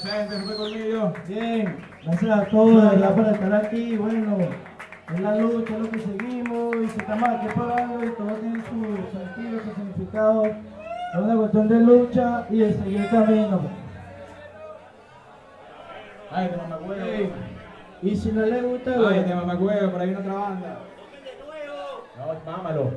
Gracias, gente, conmigo. Bien, gracias a todos por estar aquí. Bueno, es la lucha, es lo que seguimos y se estamos aquí pagando y todo tiene su sentido, su significado. Es una cuestión de lucha y de seguir camino. Ay, te mamacuevo. Y si no le gusta, Ay, bueno, te mamacuevo, por ahí viene otra banda. No, mámalo.